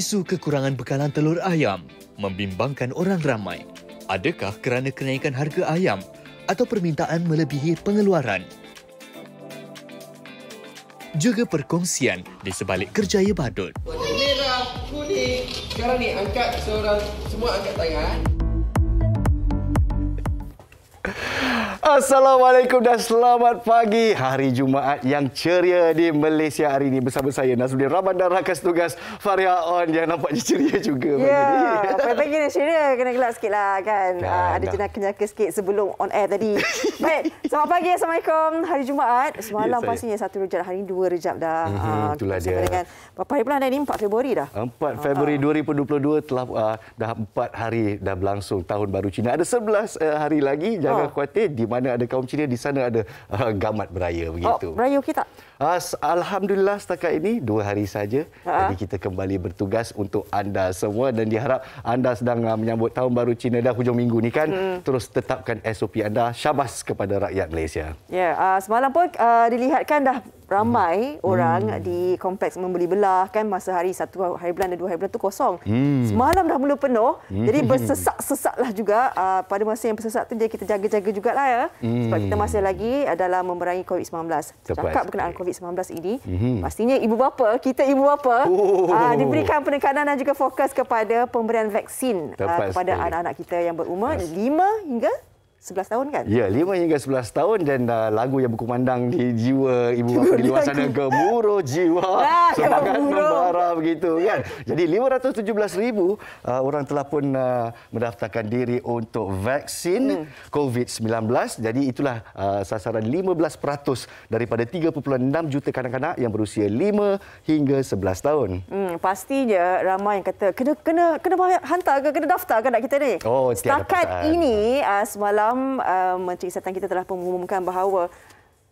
Isu kekurangan bekalan telur ayam membimbangkan orang ramai. Adakah kerana kenaikan harga ayam atau permintaan melebihi pengeluaran? Juga perkongsian di sebalik kerjaya badut. Merah, kuning. Sekarang ni angkat seorang semua angkat tangan. Assalamualaikum dan selamat pagi. Hari Jumaat yang ceria di Malaysia hari ini bersama saya Nasruddin Ramadan rakan tugas Faria On yang nampaknya ceria juga Ya, pagi-pagi ni ceria kena gelap sikit lah kan. Kan, Uh, ada jenaka-jenaka sikit sebelum on air tadi. Baik, selamat pagi Assalamualaikum. Hari Jumaat. Semalam saya- pastinya satu rejab, hari ini dua rejab dah. Mhm, Ah, itulah dia. Dengan, berapa hari bulan dah ni? 4 Februari dah. 4 Februari 2022 telah uh, dah 4 hari dah berlangsung tahun baru Cina. Ada 11 uh, hari lagi. Jangan Oh. khawatir di mana ada kaum Cina di sana ada uh, gamat beraya begitu. Oh, beraya okey tak? As, Alhamdulillah setakat ini dua hari saja. Ha. Jadi kita kembali bertugas untuk anda semua dan diharap anda sedang uh, menyambut tahun baru Cina dah hujung minggu ni kan. Hmm. Terus tetapkan SOP anda. Syabas kepada rakyat Malaysia. Ya, uh, semalam pun uh, dilihatkan dah ramai orang di kompleks membeli belah kan masa hari satu hari bulan dan dua hari bulan tu kosong. Semalam dah mula penuh. Jadi bersesak-sesaklah juga uh, pada masa yang bersesak tu jadi kita jaga-jaga jugalah ya. Sebab kita masih lagi adalah memerangi COVID-19. Tepat Cakap berkenaan sekali. COVID-19 ini, pastinya ibu bapa, kita ibu bapa Oh. uh, diberikan penekanan dan juga fokus kepada pemberian vaksin uh, kepada sekali. anak-anak kita yang berumur Yes. 5 hingga 11 tahun kan? Ya, 5 hingga 11 tahun dan uh, lagu yang berkumandang di jiwa ibu bapa di luar sana gemuruh jiwa Ah, semangat membara begitu kan. Jadi 517,000 uh, orang telah pun uh, mendaftarkan diri untuk vaksin Hmm. COVID-19. Jadi itulah uh, sasaran 15% daripada 3.6 juta kanak-kanak yang berusia 5 hingga 11 tahun. Hmm, pastinya ramai yang kata kena kena kena hantar ke kena daftar ke nak kita ni. Oh, Setakat ini uh, semalam uh, Menteri Kesihatan kita telah mengumumkan bahawa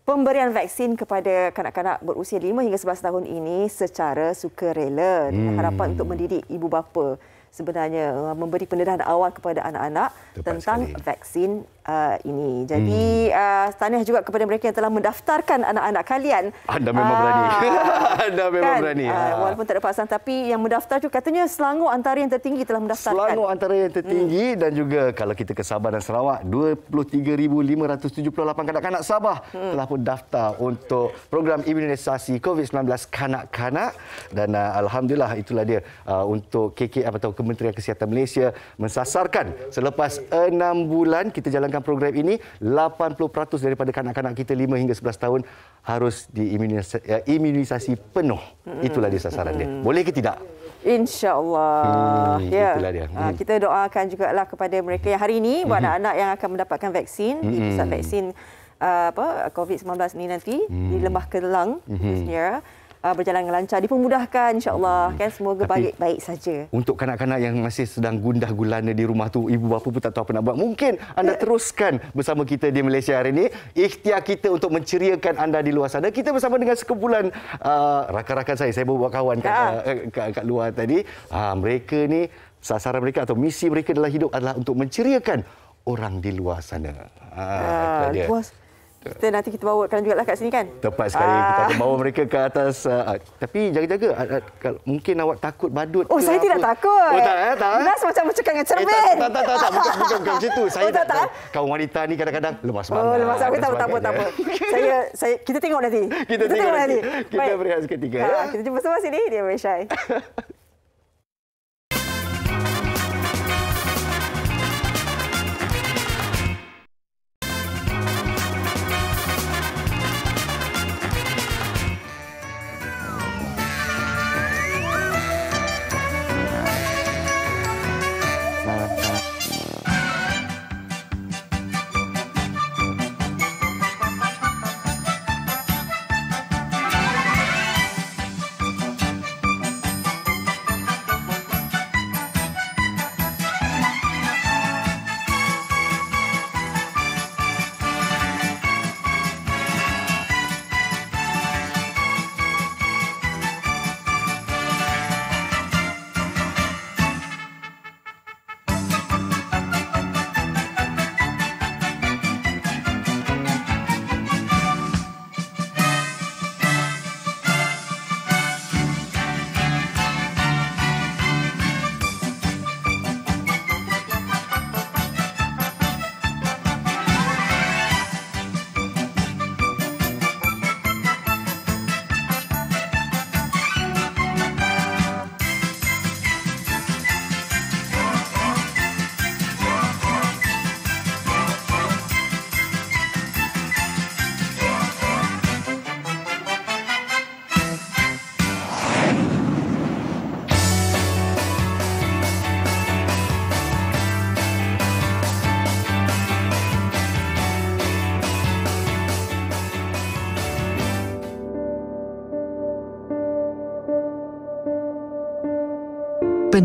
pemberian vaksin kepada kanak-kanak berusia 5 hingga 11 tahun ini secara sukarela. Dengan harapan untuk mendidik ibu bapa. Sebenarnya uh, memberi pendedahan awal kepada anak-anak tentang sekali. vaksin uh, ini. Jadi uh, tahniah juga kepada mereka yang telah mendaftarkan anak-anak kalian. Anda memang berani. Anda memang berani. Uh, walaupun tak ada pasangan tapi yang mendaftar tu katanya Selangor antara yang tertinggi telah mendaftarkan. Selangor antara yang tertinggi hmm. dan juga kalau kita ke Sabah dan Sarawak 23,578 kanak-kanak Sabah hmm. telah pun daftar untuk program imunisasi COVID-19 kanak-kanak dan uh, alhamdulillah itulah dia uh, untuk KKM atau Kementerian Kesihatan Malaysia mensasarkan selepas 6 bulan kita jalankan program ini 80% daripada kanak-kanak kita 5 hingga 11 tahun harus diimunisasi uh, imunisasi penuh. Itulah dia sasaran dia. Boleh ke tidak? InsyaAllah. Hmm, ya. itulah dia. Ah, Hmm. kita doakan jugalah kepada mereka yang hari ini buat anak-anak yang akan mendapatkan vaksin di pusat vaksin uh, apa COVID-19 ini nanti di Lembah Kelang ya. Uh, berjalan dengan lancar dipermudahkan insya-Allah kan semoga baik-baik saja. Untuk kanak-kanak yang masih sedang gundah gulana di rumah tu, ibu bapa pun tak tahu apa nak buat. Mungkin anda teruskan bersama kita di Malaysia hari ini. Ikhtiar kita untuk menceriakan anda di luar sana. Kita bersama dengan sekumpulan uh, rakan-rakan saya. Saya bawa kawan kat, Ha. uh, kat, kat luar tadi. Uh, mereka ni, sasaran mereka atau misi mereka dalam hidup adalah untuk menceriakan orang di luar sana. Uh, Ah, puas. Kita nanti kita bawakan juga lah kat sini kan. Tepat sekali Ah. kita akan bawa mereka ke atas uh, uh, tapi jaga-jaga uh, uh, kalau mungkin awak takut badut Oh, saya tidak apa. takut. Oh tak eh tak. eh? Nas macam bercakap dengan Eh, cermin. tak, tak, tak, tak, tak, bukan, bukan, bukan macam itu. Saya Oh, tak, tak, tak? kaum wanita ni kadang-kadang lemah semangat. Oh, lepas aku tak apa, tak apa, tak. Saya, saya, kita tengok nanti. Kita tengok nanti. Kita Baik. berehat seketika, Ha, ya. Kita jumpa semua sini di Malaysia.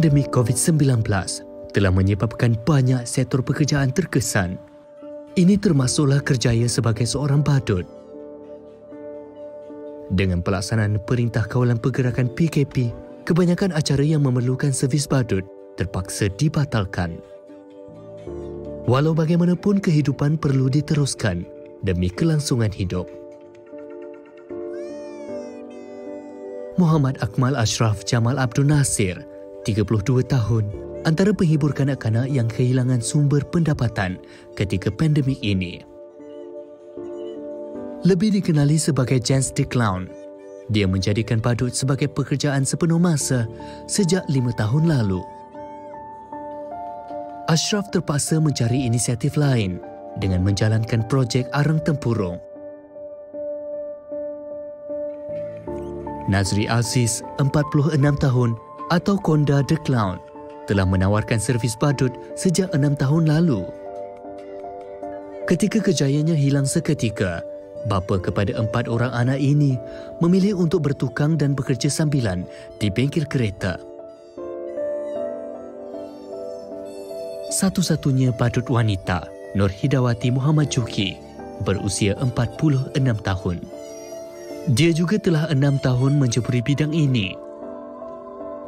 Pandemik COVID-19 telah menyebabkan banyak sektor pekerjaan terkesan. Ini termasuklah kerjaya sebagai seorang badut. Dengan pelaksanaan Perintah Kawalan Pergerakan PKP, kebanyakan acara yang memerlukan servis badut terpaksa dibatalkan. Walau bagaimanapun kehidupan perlu diteruskan demi kelangsungan hidup. Muhammad Akmal Ashraf Jamal Abdul Nasir 32 tahun, antara penghibur kanak-kanak yang kehilangan sumber pendapatan ketika pandemik ini. Lebih dikenali sebagai Jens the Clown, dia menjadikan badut sebagai pekerjaan sepenuh masa sejak lima tahun lalu. Ashraf terpaksa mencari inisiatif lain dengan menjalankan projek Arang Tempurung. Nazri Aziz, 46 tahun, atau Konda The Clown telah menawarkan servis badut sejak enam tahun lalu. Ketika kejayaannya hilang seketika, bapa kepada empat orang anak ini memilih untuk bertukang dan bekerja sambilan di bengkel kereta. Satu-satunya badut wanita, Nur Hidawati Muhammad Juki, berusia 46 tahun. Dia juga telah enam tahun menjeburi bidang ini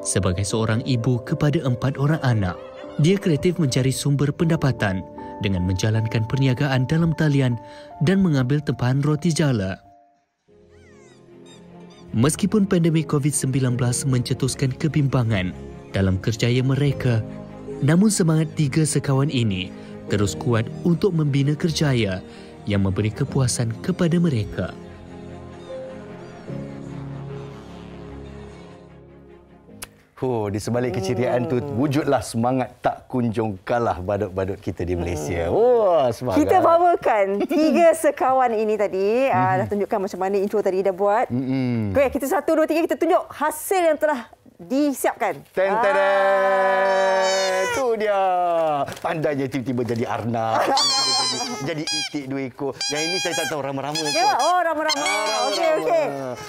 Sebagai seorang ibu kepada empat orang anak, dia kreatif mencari sumber pendapatan dengan menjalankan perniagaan dalam talian dan mengambil tempahan roti jala. Meskipun pandemik COVID-19 mencetuskan kebimbangan dalam kerjaya mereka, namun semangat tiga sekawan ini terus kuat untuk membina kerjaya yang memberi kepuasan kepada mereka. Oh, di sebalik keceriaan tu wujudlah semangat tak kunjung kalah badut-badut kita di Malaysia. Wah, semangat. Kita bawakan tiga sekawan ini tadi. Mm-hmm. Uh, dah tunjukkan macam mana intro tadi dah buat. Mm-hmm. Okay, kita satu, dua, tiga kita tunjuk hasil yang telah disiapkan. Ten ten ah. Tu dia. Pandainya tiba-tiba jadi Arnab. jadi, jadi itik dua ekor. Yang ini saya tak tahu rama-rama ke. Ya, oh rama-rama. Ah, okey okey.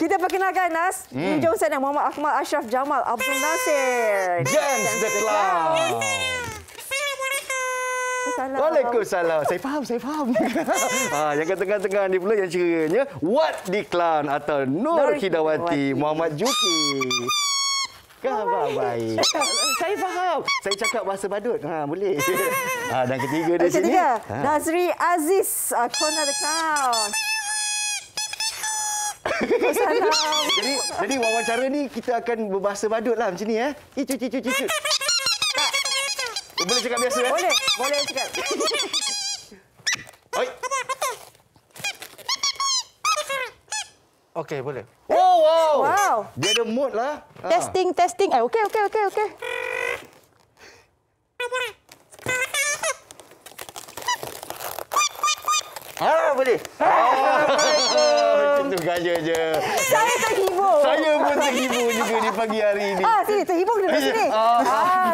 Kita perkenalkan Nas. Hmm. Jom saya Muhammad Akmal Ashraf Jamal Abdul Nasir. James the Clown. Waalaikumsalam. Saya faham, saya faham. ha, yang kat tengah-tengah ni pula yang cerianya What the Clown atau Nur Hidawati Muhammad Juki. Khabar baik. Saya faham. Saya cakap bahasa badut. Ha, boleh. Ha, dan ketiga di sini. Ketiga. Ha. Nazri Aziz. Uh, Corner the Clown. jadi, jadi wawancara ni kita akan berbahasa badut lah macam ni. Eh? Icu, icu, icu. Boleh cakap biasa? Eh? Boleh. Boleh cakap. Oi. Okey, boleh. Oh, wow. wow. Dia ada mood lah. Testing, ha. testing. Eh, okey, okey, okey, okey. Ah, boleh. Ah, itu gaya je. Saya terhibur. Saya pun terhibur juga di pagi hari ini. Ah, sini terhibur duduk sini. Ah, ah.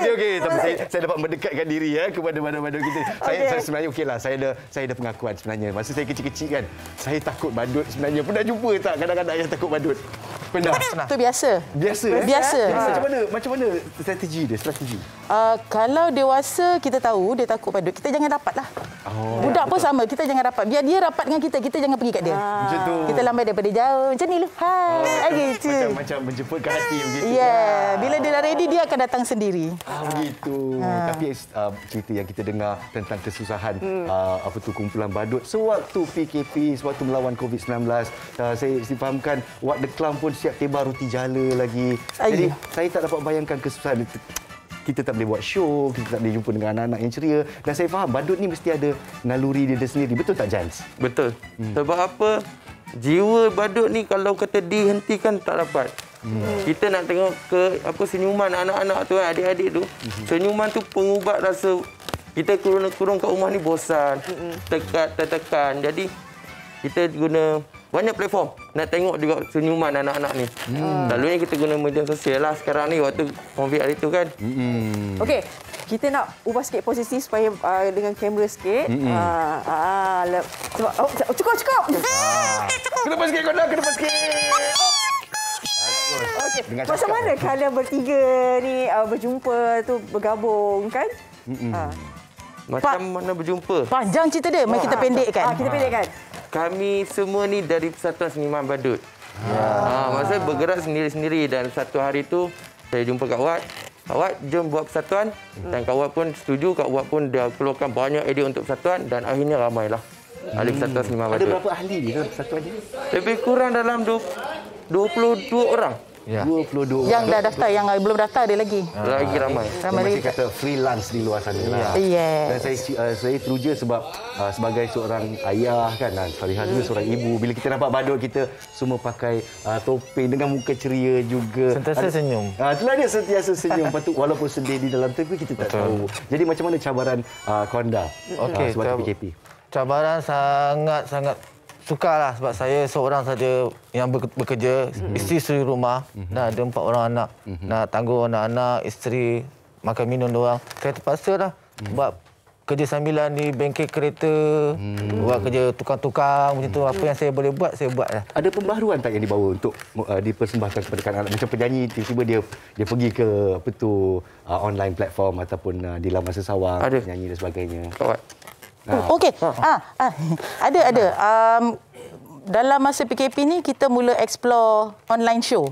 Okey, okey. Tapi saya, saya dapat mendekatkan diri ya kepada badut-badut kita. Saya, okay. saya sebenarnya okeylah. Saya ada saya ada pengakuan sebenarnya. Masa saya kecil-kecil kan, saya takut badut sebenarnya. Pernah jumpa tak kadang-kadang yang takut badut? Pernah. Itu biasa. Biasa. Eh? Biasa. Ha. Macam mana? Macam mana strategi dia? Strategi. Uh, kalau dewasa kita tahu dia takut badut, kita jangan dapatlah. Oh, Budak ya, pun sama, kita jangan rapat. Biar dia rapat dengan kita, kita jangan pergi kat dia. Ha. Macam tu. Kita lambai daripada jauh. Macam ni lu. Hai. Oh, gitu. Macam macam menjemput ke hati begitu. Ya. Yeah. Bila dia dah ready dia akan datang sendiri. Ah begitu. Ha. Tapi uh, cerita yang kita dengar tentang kesusahan hmm. uh, apa tu kumpulan badut sewaktu PKP, sewaktu melawan COVID-19, uh, saya difahamkan Wat the Clown pun siap tiba roti jala lagi. Ayuh. Jadi saya tak dapat bayangkan kesusahan itu kita tak boleh buat show, kita tak boleh jumpa dengan anak-anak yang ceria. Dan saya faham badut ni mesti ada naluri dia sendiri. Betul tak Jans? Betul. Hmm. Sebab apa? Jiwa badut ni kalau kata dihentikan tak dapat. Hmm. Kita nak tengok ke apa senyuman anak-anak tu adik-adik tu. Hmm. Senyuman tu pengubat rasa kita kurung-kurung kat rumah ni bosan. Hmm. Tekat tertekan. Jadi kita guna banyak platform nak tengok juga senyuman anak-anak ni. Hmm. Selalunya kita guna media sosial lah sekarang ni waktu COVID hari tu kan. Hmm. Okey, kita nak ubah sikit posisi supaya uh, dengan kamera sikit. Hmm. Uh, uh, sebab, oh, cukup, cukup. Ah. Kena pas sikit, kena, kena pas sikit. Okey. Macam cakap. mana kalian bertiga ni uh, berjumpa tu bergabung kan? Ha. Macam mana berjumpa? Panjang cerita dia, mari kita pendekkan. Ah, kita pendekkan. Kami semua ni dari Persatuan Seniman Badut. Ha, maksudnya bergerak sendiri-sendiri dan satu hari tu saya jumpa Kak Wat. Kak Wat, jom buat persatuan. Dan Kak Wat pun setuju. Kak Wat pun dia keluarkan banyak idea untuk persatuan dan akhirnya ramailah. Ahli Persatuan Seniman Ada Badut. berapa ahli dalam persatuan ini? Lebih kurang dalam du- 22 orang. Ya. 22 Yang dah daftar, yang belum daftar ada lagi. Lagi ramai. Ramai masih lagi. kata freelance di luar sana lah. Yes. Dan saya uh, saya teruja sebab uh, sebagai seorang ayah kan dan Salihah juga seorang ibu bila kita nampak badut kita semua pakai uh, topeng dengan muka ceria juga. Sentiasa Ada- senyum. Ah itulah dia sentiasa senyum. Lepas tu walaupun sedih di dalam tapi kita tak tahu. Jadi macam mana cabaran uh, Konda Okey, uh, sebagai cab- PKP? Cabaran sangat-sangat sukarlah sebab saya seorang saja yang bekerja, isteri suri rumah dan ada empat orang anak. Nak tanggung anak-anak, isteri, makan minum doang. Saya terpaksa lah buat kerja sambilan di bengkel kereta, buat kerja tukang-tukang macam tu. Apa yang saya boleh buat, saya buat lah. Ada pembaharuan tak yang dibawa untuk uh, dipersembahkan kepada kanak-kanak macam penyanyi tiba-tiba dia dia pergi ke apa tu uh, online platform ataupun uh, di laman sesawang Ada. nyanyi dan sebagainya. Kak Wat. Oh, Okey. Ah, ah, ada ada. Um, dalam masa PKP ni kita mula explore online show.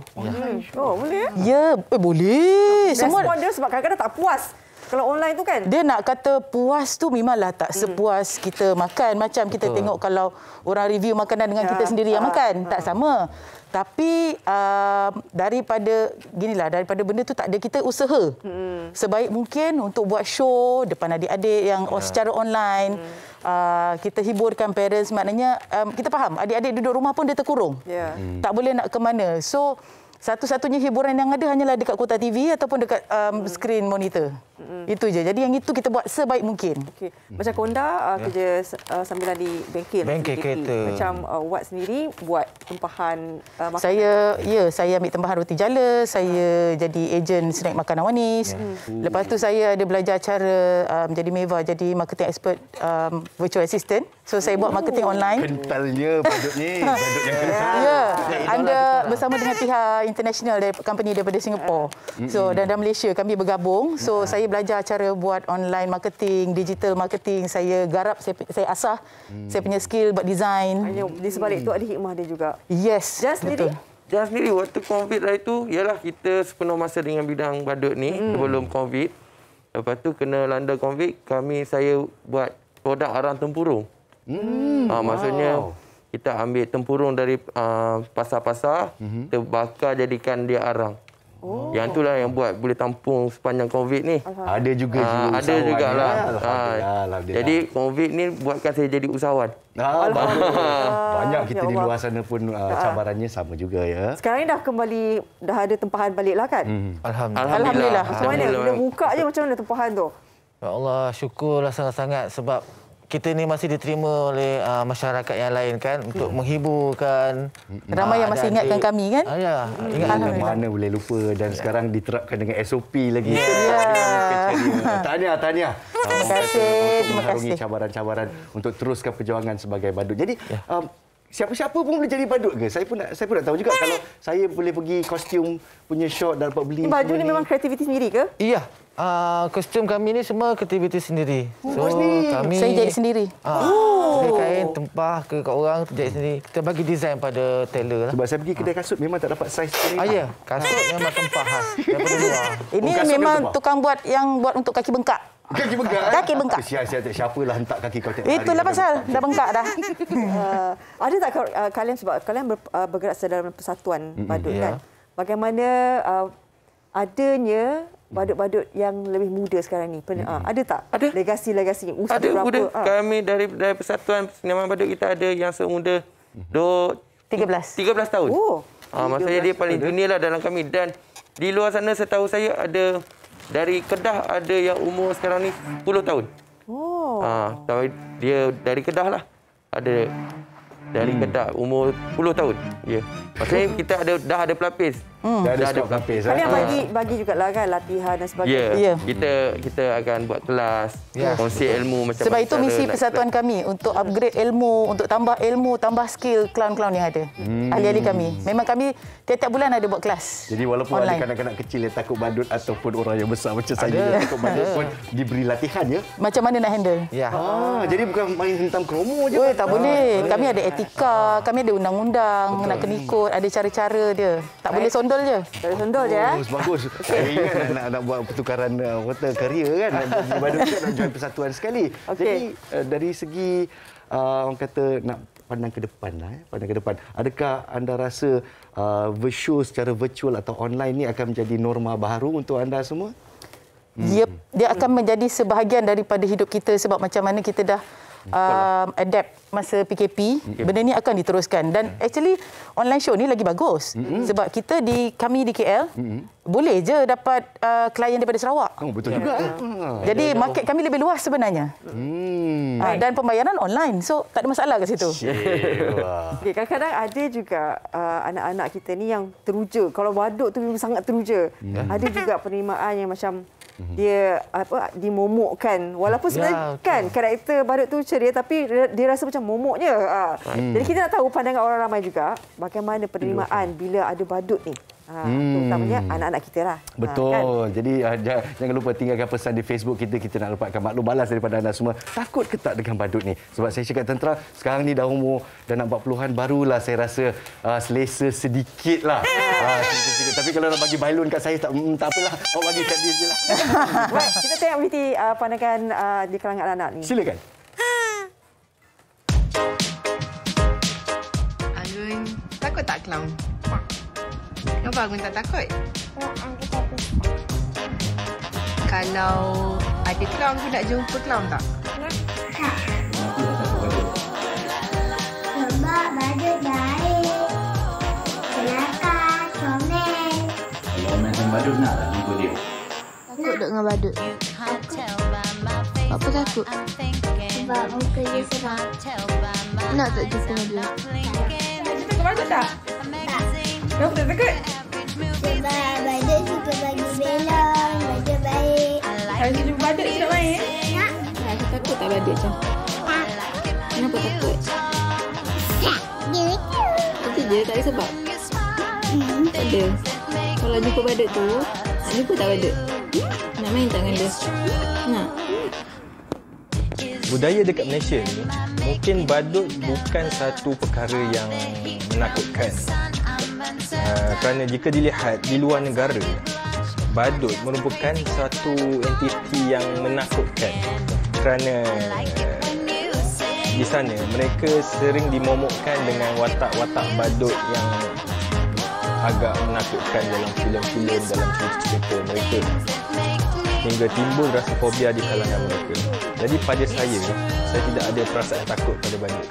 Oh, boleh ya? Ya, eh, boleh. Semua Respon dia sebab kadang-kadang tak puas. Kalau online tu kan? dia nak kata puas tu memanglah tak sepuas kita makan macam kita tengok kalau orang review makanan dengan Ya. kita sendiri yang Ah, makan tak sama tapi uh, daripada ginilah daripada benda tu tak ada kita usaha. Sebaik mungkin untuk buat show depan adik-adik yang oh, secara online. Uh, kita hiburkan parents. Maknanya um, kita faham adik-adik duduk rumah pun dia terkurung. Ya. tak boleh nak ke mana. So satu-satunya hiburan yang ada hanyalah dekat kota TV ataupun dekat um, skrin monitor. Itu je. Jadi yang itu kita buat sebaik mungkin. Okey. Macam Konda uh, kerja uh, sambilan di bengkel. Bengkel kereta. Macam uh, Wat sendiri buat tempahan uh, makanan. Saya ya saya ambil tempahan roti jala, saya jadi ejen snack makanan manis. Lepas tu saya ada belajar cara um, jadi Meva jadi marketing expert um, virtual assistant. So saya buat marketing online. Kentalnya badut ni, badut yang kental. Ya, anda bersama dengan pihak international dari company daripada Singapura. So dan dalam Malaysia kami bergabung. So saya belajar cara buat online marketing, digital marketing. Saya garap, saya, saya asah saya punya skill buat design. Hanya di sebalik tu ada hikmah dia juga. Yes, Jas sendiri? Jangan sendiri waktu COVID hari tu, ialah kita sepenuh masa dengan bidang badut ni sebelum COVID. Lepas tu kena landa COVID, kami saya buat produk arang tempurung. Hmm. Ha, maksudnya kita ambil tempurung dari uh, pasar-pasar, kita bakar jadikan dia arang. Oh. Yang itulah yang buat boleh tampung sepanjang COVID ni. Ada juga jiwa ada juga lah. Alhamdulillah, Ah, Alhamdulillah. Jadi COVID ni buatkan saya jadi usahawan. Ah, banyak kita Ya di luar sana pun uh, cabarannya sama juga ya. Sekarang ni dah kembali, dah ada tempahan balik lah kan? Alhamdulillah. Alhamdulillah. Macam mana? Bila buka je macam mana tempahan tu? Ya Allah, syukurlah sangat-sangat sebab kita ni masih diterima oleh uh, masyarakat yang lain kan untuk menghiburkan Ramai yang ah, masih ingatkan kami kan? Ah, ya, ingatkan kami. Mana boleh lupa dan sekarang diterapkan dengan SOP lagi. Ya. Tahniah, tahniah. Terima kasih, terima kasih. cabaran-cabaran untuk teruskan perjuangan sebagai badut. Jadi, um, siapa-siapa pun boleh jadi badut ke? Saya pun nak saya pun nak tahu juga kalau saya boleh pergi kostum punya shot dan dapat beli. Baju ni memang kreativiti sendiri ke? Iya, uh, kostum kami ni semua aktiviti sendiri. So sendiri. kami Saya jahit sendiri. Ah, oh. kain tempah ke kat orang jahit sendiri. Kita bagi design pada tailor lah. Sebab saya pergi kedai kasut memang tak dapat saiz ni. Ah ya, kasut memang tempah khas daripada luar. Ini Oh, memang tukang buat yang buat untuk kaki bengkak. Kaki bengkak. eh? Kaki bengkak. Siap, siap. Siapalah hentak kaki kau tiap hari. Itulah pasal dah bengkak dah. uh, ada tak uh, kalian sebab kalian ber, uh, bergerak dalam persatuan badut ya. kan? Bagaimana uh, adanya badut-badut yang lebih muda sekarang ni? Pen, uh, ada tak? Ada. Legasi-legasi usia Ada berapa? muda. Ah. Kami dari dari Persatuan Seniman Badut kita ada yang semuda do 13. 13 tahun. Oh. Ah, maksudnya dia paling junior lah dalam kami dan di luar sana setahu saya ada dari Kedah ada yang umur sekarang ni 10 tahun. Oh. Ah, tapi dia dari Kedah lah. Ada dari Kedah umur 10 tahun. Ya. Maksudnya kita ada dah ada pelapis. Hmm. Dah ada Dah ada squad pelapis. Kalian eh? bagi bagi jugalah kan latihan dan Ya, sebagainya. Ya. kita kita akan buat kelas, Ya. kongsi ilmu macam Sebab itu misi persatuan kami untuk upgrade ilmu, untuk tambah ilmu, tambah skill clown-clown yang ada. Ahli-ahli kami. Memang kami tiap-tiap bulan ada buat kelas. Jadi walaupun online. ada kanak-kanak kecil yang takut badut ataupun orang yang besar macam saya yang takut badut pun diberi latihan ya. Macam mana nak handle? Ya. Ah, jadi bukan main hentam kromo je. Oh, tak boleh. Kami ada etika, kami ada undang-undang, nak kena ikut, ada cara-cara dia. Tak boleh sondol je. Dari sendol je eh. Bagus, bagus. Saya ingat nak, nak, buat pertukaran uh, kata karier kan. Badut kan nak join persatuan sekali. Okey. Jadi uh, dari segi uh, orang kata nak pandang ke depan lah. Eh, pandang ke depan. Adakah anda rasa uh, secara virtual atau online ni akan menjadi norma baru untuk anda semua? Dia dia akan menjadi sebahagian daripada hidup kita sebab macam mana kita dah um, adapt masa PKP, benda ni akan diteruskan dan actually online show ni lagi bagus sebab kita di kami di KL boleh je dapat uh, klien daripada Sarawak. Oh, betul juga. eh. Ah. Jadi market kami lebih luas sebenarnya. Hmm. Uh, dan pembayaran online. So tak ada masalah kat situ. Okay, kadang-kadang ada juga uh, anak-anak kita ni yang teruja. Kalau badut tu memang sangat teruja. Ada juga penerimaan yang macam dia apa dimomokkan. Walaupun sebenarnya Ya, kan karakter badut tu ceria tapi dia, rasa macam momoknya ha. jadi kita nak tahu pandangan orang ramai juga bagaimana penerimaan bila ada badut ni ha, terutamanya anak-anak kita lah Ha, Betul. kan? Jadi uh, ja- jangan lupa tinggalkan pesan di Facebook kita. Kita nak dapatkan maklum balas daripada anda semua. Takut ke tak dengan badut ni? Sebab saya cakap tentera, sekarang ni dah umur dah nak 40-an, barulah saya rasa uh, selesa sedikit lah. uh. Tapi kalau nak bagi bailun kat saya, tak, mm, tak apalah. Awak bagi kat dia je lah. Baik, kita tengok Viti uh, pandangan uh, di kalangan anak ni Silakan. Agun, takut tak clown? Kenapa Agun tak takut? Kalau ada clown, Agun nak jumpa clown tak? Sebab badut baik. Kelakar, comel. Takut duk dengan badut. Apa takut? Sebab muka dia seram. Nak tak jumpa dengan dia? Takut badut tak? Kenapa tak takut? Sebab badut suka bagi belon. Badut baik. Kalau kita jumpa badut, kita nak main eh? Nak? Aku takut tak badut macam? Kenapa takut? Dia Itu je, tak ada sebab. Tak ada. Kalau jumpa badut tu, nak jumpa tak badut? Nak main tak dengan dia? Nak? budaya dekat Malaysia ni mungkin badut bukan satu perkara yang menakutkan. Uh, kerana jika dilihat di luar negara, badut merupakan satu entiti yang menakutkan. Kerana uh, di sana mereka sering dimomokkan dengan watak-watak badut yang agak menakutkan dalam filem-filem dalam cerita-cerita mereka hingga timbul rasa fobia di kalangan mereka. Jadi pada saya, saya tidak ada perasaan takut pada badut.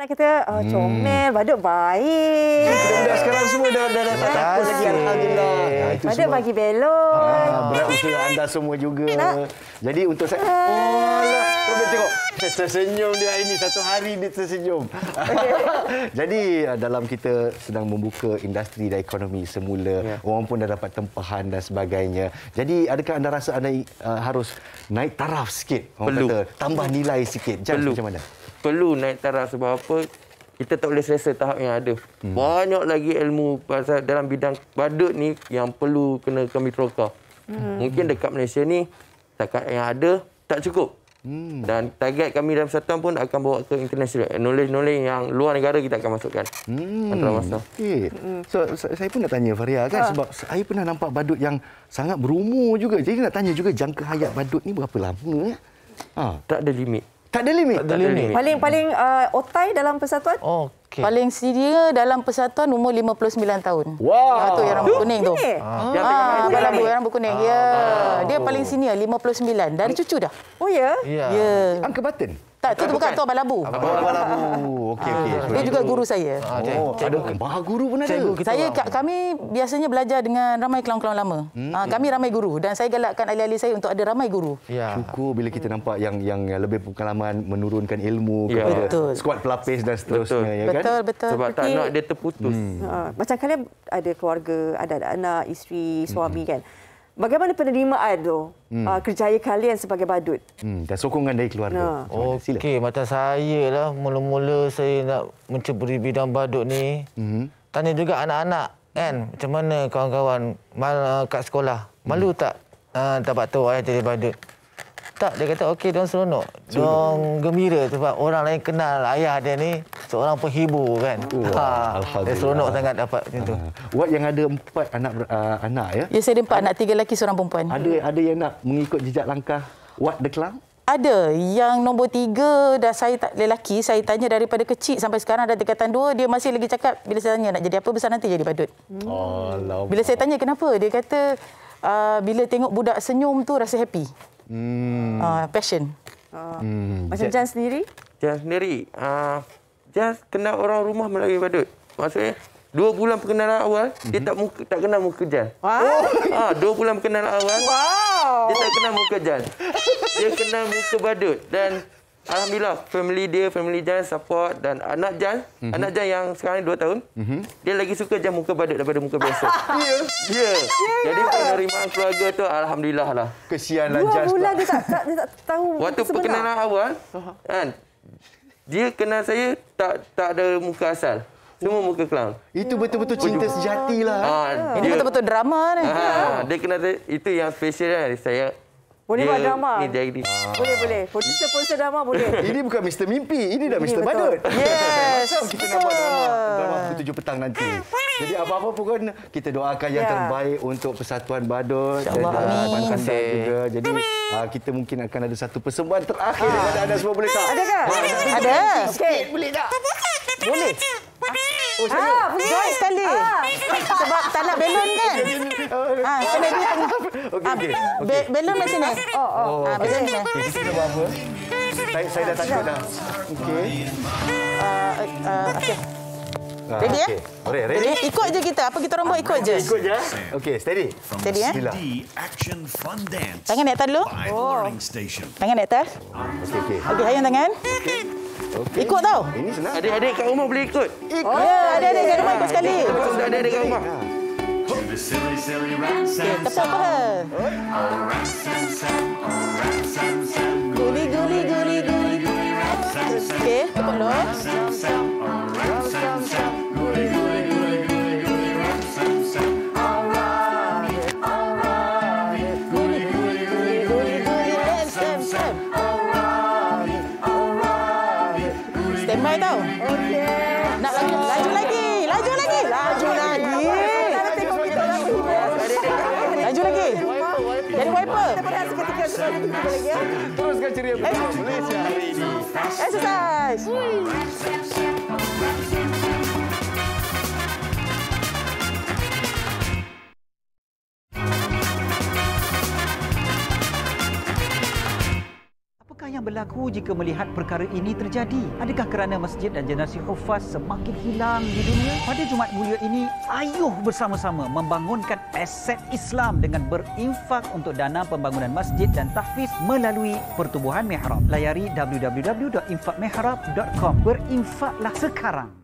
Anak kita uh, comel badut baik Budak-budak sekarang semua dah, dah, dah tak takut lagi. Alhamdulillah. Ah, itu badut semua. bagi belon Ah, berat usaha anda semua juga. Jadi untuk saya... Oh lah. Kau tengok. Tersenyum dia ini. Satu hari dia tersenyum. Jadi ah, dalam kita sedang membuka industri dan ekonomi semula. Orang pun dah dapat tempahan dan sebagainya. Jadi adakah anda rasa anda uh, harus naik taraf sikit? Orang Perlu. Kata, tambah nilai sikit. Jam Perlu. macam mana? Perlu naik taraf sebab apa? Kita tak boleh selesa tahap yang ada. Hmm. Banyak lagi ilmu pasal dalam bidang badut ni yang perlu kena kami teroka. Hmm. Mungkin dekat Malaysia ni takat yang ada tak cukup. Hmm. Dan target kami dalam persatuan pun akan bawa ke international. Knowledge-knowledge yang luar negara kita akan masukkan. Hmm. Antara masa. Okey. So sa- saya pun nak tanya Faria kan sebab saya pernah nampak badut yang sangat berumur juga. Jadi nak tanya juga jangka hayat badut ni berapa lama ya? Ha, Tak ada limit. Tak ada limit. Tak ada limit. paling paling uh, otai dalam persatuan Okey. Paling senior dalam persatuan umur 59 tahun. Wow. Ah, tu yang rambut kuning tu. Yang Ah, tengah abang main rambut ni. yang rambut kuning. Ya. Dia paling senior 59. Dari cucu dah. oh ya Ya. Ya. Angka button. Tak, tu, bukan tu abang labu. Abang Labu. Okey okey. Dia juga guru saya. Ah, Oh, ada maha guru pun ada. Saya ka- kami biasanya belajar dengan ramai clown-clown lama. Hmm. Ah, kami ramai guru dan saya galakkan ahli-ahli saya untuk ada ramai guru. Ya. Syukur bila kita nampak yang yang lebih pengalaman menurunkan ilmu Ya. kepada Betul. skuad pelapis dan seterusnya Betul. ya kan. Betul, betul. Sebab tak Okey. nak dia terputus. Ha, macam kalian ada keluarga, ada anak, isteri, suami kan. Bagaimana penerimaan tu uh, kerjaya kalian sebagai badut? Hmm, dan sokongan dari keluarga. Nah. Sila. Okey, macam saya lah. Mula-mula saya nak menceburi bidang badut ni. Mhm. Tanya juga anak-anak kan. Macam mana kawan-kawan mal, kat sekolah. Malu tak uh, dapat tahu ayah jadi badut? Tak, dia kata okey, diorang seronok. Diorang gembira sebab orang lain kenal ayah dia ni seorang penghibur kan. Wah, Dia Alhamdulillah. seronok sangat dapat macam tu. Wat yang ada empat anak uh, anak ya. Ya, saya ada empat anak, tiga lelaki, seorang perempuan. Ada ada yang nak mengikut jejak langkah Wat the Clown? Ada. Yang nombor tiga, dah saya tak lelaki, saya tanya daripada kecil sampai sekarang dah tingkatan dua, dia masih lagi cakap bila saya tanya nak jadi apa besar nanti jadi badut. Oh, Bila saya tanya kenapa, dia kata uh, bila tengok budak senyum tu rasa happy. Hmm. Uh, passion. Uh, Hmm. Macam Jan sendiri? Jan sendiri, uh, Jan kenal orang rumah melalui badut. Maksudnya, dua bulan perkenalan awal, dia tak muka, tak kenal muka Jan. Wow. Ah, dua bulan perkenalan awal, Wow. dia tak kenal muka Jan. Dia kenal muka badut. Dan Alhamdulillah, family dia, family Jan support. Dan anak Jan, mm-hmm. anak Jan yang sekarang ni dua tahun, mm-hmm. dia lagi suka Jan muka badut daripada muka biasa. Ya? Ya. Jadi penerimaan keluarga tu Alhamdulillah lah. Kesianlah Dua Jas. bulan dia tak, tak, dia tak tahu Waktu sebenar. perkenalan awal, kan, dia kenal saya tak tak ada muka asal. Semua muka clown. Itu betul-betul cinta sejati lah. Ah, Ini betul-betul drama ni. Ah, dia kenal saya, itu yang special kan. Saya Boleh dia, buat drama? Ni jadi. Boleh, boleh. Producer-producer drama boleh. Ini bukan Mr. Mimpi, ini dah Ini Mr. Badut. Yes. Macam kita nak buat drama, drama pukul tujuh petang nanti. Jadi apa-apa pun kita doakan yang Ya. terbaik untuk Persatuan Badut InsyaAllah, Terima kasih. juga. Jadi uh, kita mungkin akan ada satu persembahan terakhir dengan anda semua boleh tak? Ada ke? Ada. Okey. Boleh tak? Boleh. Oh, saya. Ah, boleh. Join sekali. Ah. Sebab tak nak belon kan? Ha, kena dia tengah. Okey, Ah, okey. be- belon kat sini. Oh, oh. Ah, belon sini. Okey, kita nak buat apa? Saya, saya dah takut dah. Okey. Ah, ah, okey. Ah, Ready, eh? okey. Boleh, ready? Jadi ikut je kita. Apa kita orang buat ikut je. Ikut je. Okey, steady. Steady eh. Bismillah. The Action Fun Dance Tangan naik atas dulu. Station. Tangan naik atas. Okey, okey. Okey, hayang tangan. Okey. Ikut tau. Ini senang. Adik-adik kat rumah boleh ikut. Oh, ya, ada ada kat rumah ikut sekali. Tak adik-adik kat rumah? Okey, tepuk paha. Guli guli guli guli. Okey, tepuk dulu. Exercise. Yang berlaku jika melihat perkara ini terjadi? Adakah kerana masjid dan generasi hufaz semakin hilang di dunia? Pada Jumaat mulia ini, ayuh bersama-sama membangunkan aset Islam dengan berinfak untuk dana pembangunan masjid dan tahfiz melalui Pertubuhan Mihrab. Layari www.infakmihrab.com. Berinfaklah sekarang.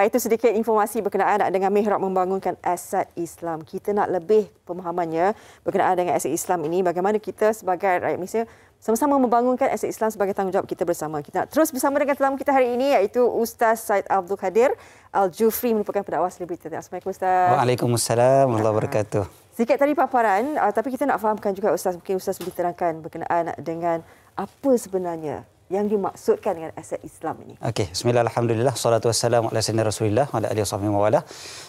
Baik, itu sedikit informasi berkenaan dengan Mihrab membangunkan aset Islam. Kita nak lebih pemahamannya berkenaan dengan aset Islam ini. Bagaimana kita sebagai rakyat Malaysia sama-sama membangunkan aset Islam sebagai tanggungjawab kita bersama. Kita nak terus bersama dengan tetamu kita hari ini iaitu Ustaz Said Abdul Kadir Al-Jufri merupakan pendakwah selebriti. Assalamualaikum Ustaz. Waalaikumsalam warahmatullahi wabarakatuh. Sikit tadi paparan, uh, tapi kita nak fahamkan juga Ustaz, mungkin Ustaz boleh terangkan berkenaan dengan apa sebenarnya yang dimaksudkan dengan aset Islam ini. Okey, bismillah alhamdulillah salatu wassalamu ala sayyidina Rasulillah wa ala alihi wasahbihi wa wala.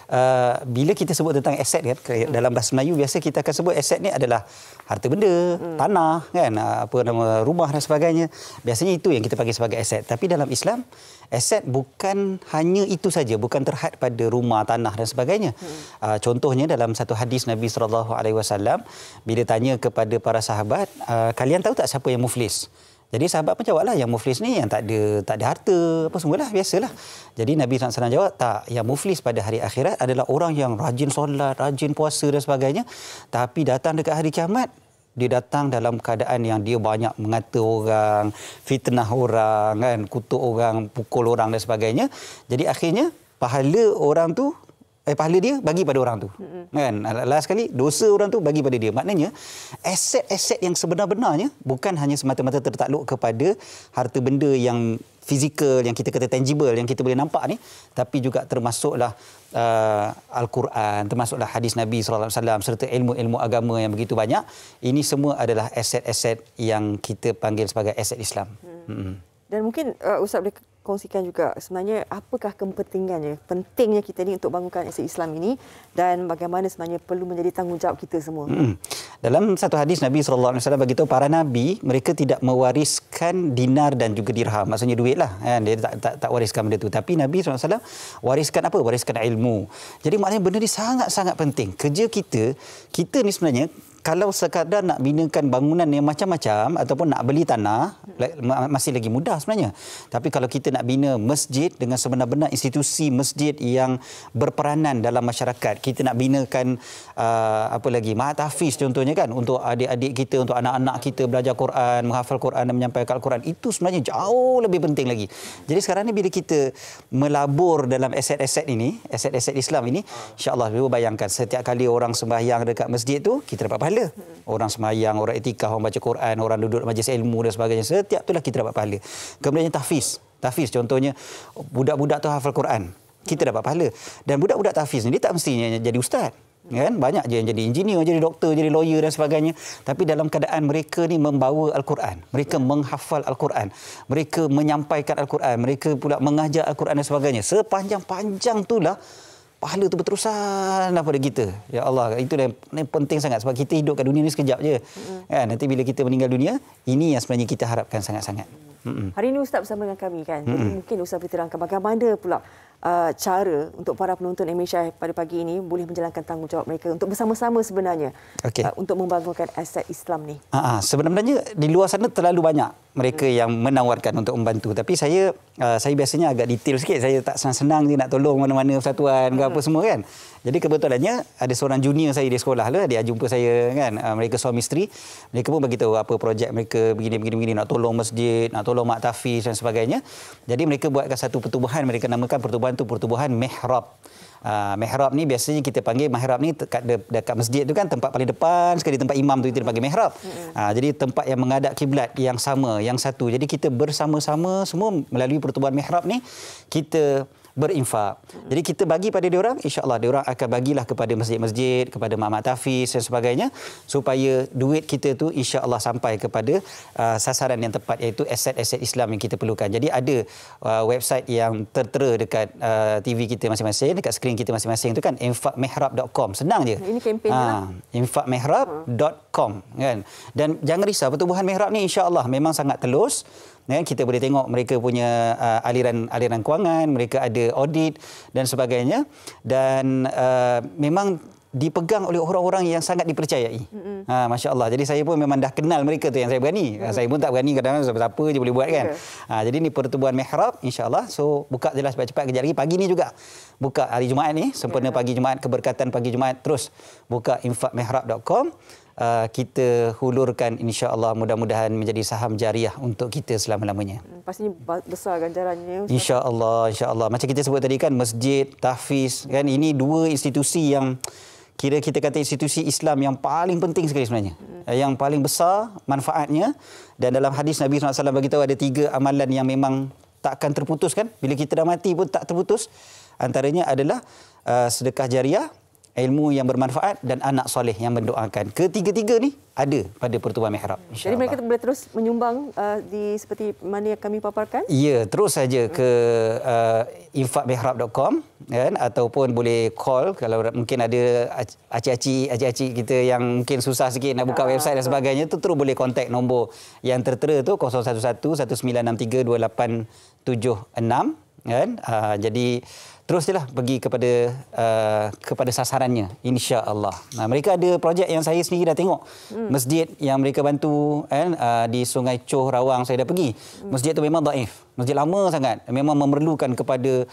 Uh, bila kita sebut tentang aset kan hmm. dalam bahasa Melayu biasa kita akan sebut aset ni adalah harta benda, hmm. tanah kan, uh, apa nama rumah dan sebagainya. Biasanya itu yang kita panggil sebagai aset. Tapi dalam Islam aset bukan hanya itu saja, bukan terhad pada rumah, tanah dan sebagainya. Hmm. Uh, contohnya dalam satu hadis Nabi sallallahu alaihi wasallam bila tanya kepada para sahabat, uh, kalian tahu tak siapa yang muflis? Jadi sahabat pun jawablah yang muflis ni yang tak ada tak ada harta apa semualah biasalah. Jadi Nabi SAW jawab tak yang muflis pada hari akhirat adalah orang yang rajin solat, rajin puasa dan sebagainya tapi datang dekat hari kiamat dia datang dalam keadaan yang dia banyak mengata orang, fitnah orang, kan, kutuk orang, pukul orang dan sebagainya. Jadi akhirnya pahala orang tu eh pahala dia bagi pada orang tu. Mm-hmm. Kan? Last sekali dosa orang tu bagi pada dia. Maknanya aset-aset yang sebenar-benarnya bukan hanya semata-mata tertakluk kepada harta benda yang fizikal yang kita kata tangible yang kita boleh nampak ni tapi juga termasuklah uh, al-Quran termasuklah hadis Nabi sallallahu alaihi wasallam serta ilmu-ilmu agama yang begitu banyak ini semua adalah aset-aset yang kita panggil sebagai aset Islam. Hmm. Hmm. Dan mungkin uh, ustaz boleh kongsikan juga sebenarnya apakah kepentingannya pentingnya kita ni untuk bangunkan aset Islam ini dan bagaimana sebenarnya perlu menjadi tanggungjawab kita semua. Hmm. Dalam satu hadis Nabi sallallahu alaihi wasallam beritahu para nabi mereka tidak mewariskan dinar dan juga dirham maksudnya duit lah kan dia tak, tak tak wariskan benda tu tapi Nabi sallallahu alaihi wasallam wariskan apa wariskan ilmu. Jadi maknanya benda ni sangat-sangat penting. Kerja kita kita ni sebenarnya kalau sekadar nak binakan bangunan yang macam-macam ataupun nak beli tanah masih lagi mudah sebenarnya. Tapi kalau kita nak bina masjid dengan sebenar-benar institusi masjid yang berperanan dalam masyarakat, kita nak binakan uh, apa lagi mahat hafiz contohnya kan untuk adik-adik kita, untuk anak-anak kita belajar Quran, menghafal Quran dan menyampaikan Al-Quran itu sebenarnya jauh lebih penting lagi. Jadi sekarang ni bila kita melabur dalam aset-aset ini, aset-aset Islam ini, insya-Allah bayangkan setiap kali orang sembahyang dekat masjid tu kita dapat pahala. Orang semayang, orang etikah, orang baca Quran, orang duduk majlis ilmu dan sebagainya. Setiap itulah kita dapat pahala. Kemudian tahfiz. Tahfiz contohnya budak-budak tu hafal Quran. Kita dapat pahala. Dan budak-budak tahfiz ni dia tak mestinya jadi ustaz. Kan? Banyak je yang jadi engineer, jadi doktor, jadi lawyer dan sebagainya. Tapi dalam keadaan mereka ni membawa Al-Quran. Mereka menghafal Al-Quran. Mereka menyampaikan Al-Quran. Mereka pula mengajar Al-Quran dan sebagainya. Sepanjang-panjang itulah pahala tu berterusan daripada kita. Ya Allah, itu yang, yang penting sangat sebab kita hidup kat dunia ni sekejap je. Mm. Kan? Nanti bila kita meninggal dunia, ini yang sebenarnya kita harapkan sangat-sangat. Mm. Hari ini Ustaz bersama dengan kami kan. Mm. Jadi mungkin Ustaz boleh terangkan bagaimana pula uh, cara untuk para penonton Indonesia pada pagi ini boleh menjalankan tanggungjawab mereka untuk bersama-sama sebenarnya okay. uh, untuk membangunkan aset Islam ni. Ha, sebenarnya di luar sana terlalu banyak mereka hmm. yang menawarkan untuk membantu tapi saya uh, saya biasanya agak detail sikit saya tak senang-senang je nak tolong mana-mana persatuan hmm. ke apa hmm. semua kan jadi kebetulannya ada seorang junior saya di sekolah lah dia jumpa saya kan uh, mereka suami isteri mereka pun bagi tahu apa projek mereka begini begini begini nak tolong masjid nak tolong mak tafiz dan sebagainya jadi mereka buatkan satu pertubuhan mereka namakan pertubuhan tu pertubuhan mihrab Uh, mihrab ni biasanya kita panggil mihrab ni dekat, dekat masjid tu kan tempat paling depan sekali tempat imam tu kita panggil mihrab. Mm-hmm. Uh, jadi tempat yang menghadap kiblat yang sama, yang satu. Jadi kita bersama-sama semua melalui pertubuhan mihrab ni kita berinfak. Jadi kita bagi pada diorang, insya-Allah diorang akan bagilah kepada masjid-masjid, kepada mak tafiz dan sebagainya supaya duit kita tu insya-Allah sampai kepada uh, sasaran yang tepat iaitu aset-aset Islam yang kita perlukan. Jadi ada uh, website yang tertera dekat uh, TV kita masing-masing, dekat skrin kita masing-masing tu kan infakmehrab.com. Senang je. Ini kempen ha, infakmehrab.com kan. Dan jangan risau pertubuhan mihrab ni insya-Allah memang sangat telus ya, kita boleh tengok mereka punya uh, aliran aliran kewangan mereka ada audit dan sebagainya dan uh, memang dipegang oleh orang-orang yang sangat dipercayai. Mm-hmm. Ha masya-Allah. Jadi saya pun memang dah kenal mereka tu yang saya berani. Mm. Saya pun tak berani kadang-kadang siapa je boleh buat kan. Yeah. Ha jadi ni pertubuhan mihrab insya-Allah. So buka jelas cepat-cepat kejap lagi pagi ni juga. Buka hari Jumaat ni sempena yeah. pagi Jumaat keberkatan pagi Jumaat terus buka infakmihrab.com uh, kita hulurkan insya-Allah mudah-mudahan menjadi saham jariah untuk kita selama-lamanya. Hmm, pastinya besar ganjarannya. Insya-Allah, insya-Allah. Macam kita sebut tadi kan masjid, tahfiz kan ini dua institusi yang kira kita kata institusi Islam yang paling penting sekali sebenarnya. Hmm. Yang paling besar manfaatnya dan dalam hadis Nabi SAW bagi tahu ada tiga amalan yang memang tak akan terputus kan. Bila kita dah mati pun tak terputus. Antaranya adalah uh, sedekah jariah, ilmu yang bermanfaat dan anak soleh yang mendoakan. Ketiga-tiga ni ada pada pertubuhan mihrab. Jadi mereka boleh terus menyumbang uh, di seperti mana yang kami paparkan? Ya, terus saja ke uh, infakmihrab.com kan ataupun boleh call kalau mungkin ada acik-acik acik-acik kita yang mungkin susah sikit nak buka ah, website dan sebagainya tu terus boleh kontak nombor yang tertera tu 011 1963 2876 kan. Uh, jadi terus je lah pergi kepada uh, kepada sasarannya insya-Allah. Nah, mereka ada projek yang saya sendiri dah tengok. Hmm. Masjid yang mereka bantu kan uh, di Sungai Choh Rawang saya dah pergi. Hmm. Masjid tu memang daif. Masjid lama sangat. Memang memerlukan kepada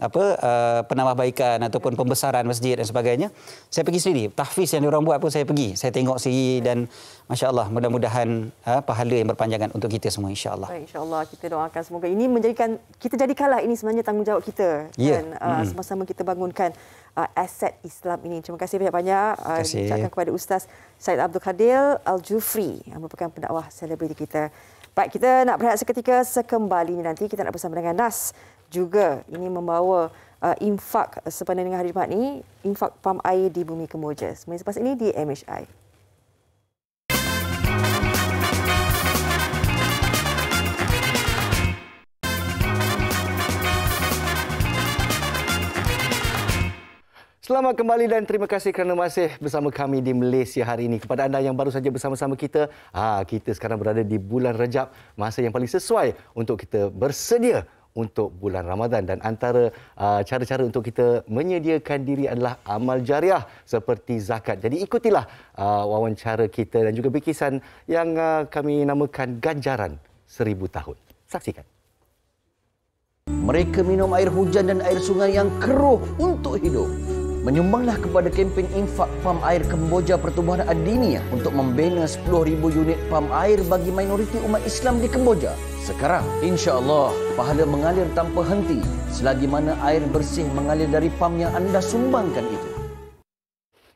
apa uh, penambahbaikan ataupun pembesaran masjid dan sebagainya. Saya pergi sendiri. Tahfiz yang diorang buat pun saya pergi. Saya tengok sendiri dan masya-Allah mudah-mudahan uh, pahala yang berpanjangan untuk kita semua insya-Allah. Baik, insya-Allah kita doakan semoga ini menjadikan kita jadikanlah ini sebenarnya tanggungjawab kita Ya. kan uh, sama-sama kita bangunkan uh, aset Islam ini. Terima kasih banyak-banyak uh, diucapkan kepada Ustaz Said Abdul Kadir Al-Jufri yang merupakan pendakwah selebriti kita. Baik, kita nak berehat seketika sekembalinya nanti kita nak bersama dengan Nas juga ini membawa uh, infak sepanjang dengan hari Jumaat ini infak pam air di bumi Kemboja. Semua selepas ini di MHI. Selamat kembali dan terima kasih kerana masih bersama kami di Malaysia hari ini. Kepada anda yang baru saja bersama-sama kita, ah kita sekarang berada di bulan Rejab, masa yang paling sesuai untuk kita bersedia untuk bulan Ramadan dan antara uh, cara-cara untuk kita menyediakan diri adalah amal jariah seperti zakat. Jadi ikutilah uh, wawancara kita dan juga bikisan yang uh, kami namakan ganjaran seribu tahun. Saksikan. Mereka minum air hujan dan air sungai yang keruh untuk hidup. Menyumbanglah kepada kempen infak pam air Kemboja Pertubuhan Adiniah untuk membina 10,000 unit pam air bagi minoriti umat Islam di Kemboja. Sekarang, insya-Allah, pahala mengalir tanpa henti selagi mana air bersih mengalir dari pam yang anda sumbangkan itu.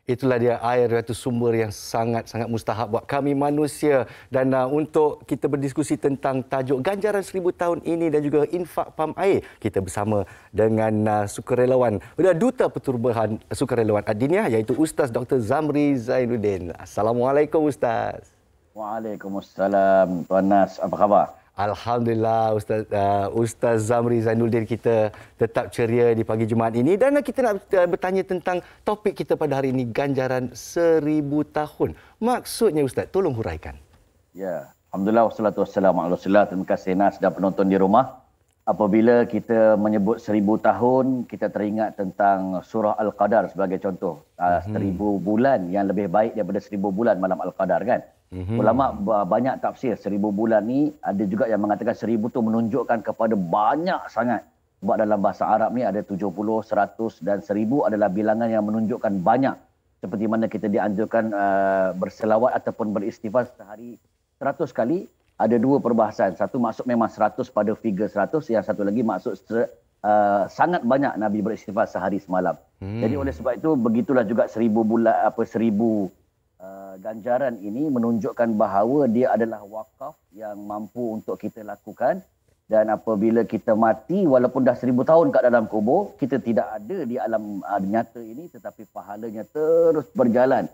Itulah dia air iaitu sumber yang sangat-sangat mustahak buat kami manusia. Dan uh, untuk kita berdiskusi tentang tajuk ganjaran seribu tahun ini dan juga infak pam air, kita bersama dengan uh, sukarelawan, Duta Pertubuhan Sukarelawan Adiniah iaitu Ustaz Dr. Zamri Zainuddin. Assalamualaikum Ustaz. Waalaikumsalam Tuan Nas, apa khabar? Alhamdulillah Ustaz uh, Ustaz Zamri Zainuddin kita tetap ceria di pagi Jumaat ini dan kita nak uh, bertanya tentang topik kita pada hari ini ganjaran seribu tahun. Maksudnya Ustaz, tolong huraikan. Ya, Alhamdulillah wassalatu wassalamu ala Rasulillah. Terima kasih Nas dan penonton di rumah. Apabila kita menyebut seribu tahun, kita teringat tentang surah Al-Qadar sebagai contoh. Uh, seribu bulan yang lebih baik daripada seribu bulan malam Al-Qadar kan? Mm-hmm. Ulama banyak tafsir seribu bulan ni ada juga yang mengatakan seribu tu menunjukkan kepada banyak sangat. Sebab dalam bahasa Arab ni ada 70, 100 dan seribu adalah bilangan yang menunjukkan banyak. Seperti mana kita dianjurkan uh, berselawat ataupun beristighfar sehari 100 kali. Ada dua perbahasan. Satu maksud memang 100 pada figure 100. Yang satu lagi maksud uh, sangat banyak Nabi beristighfar sehari semalam. Hmm. Jadi oleh sebab itu begitulah juga seribu bulan apa seribu Uh, ganjaran ini menunjukkan bahawa dia adalah wakaf yang mampu untuk kita lakukan. Dan apabila kita mati walaupun dah seribu tahun kat dalam kubur kita tidak ada di alam uh, nyata ini tetapi pahalanya terus berjalan.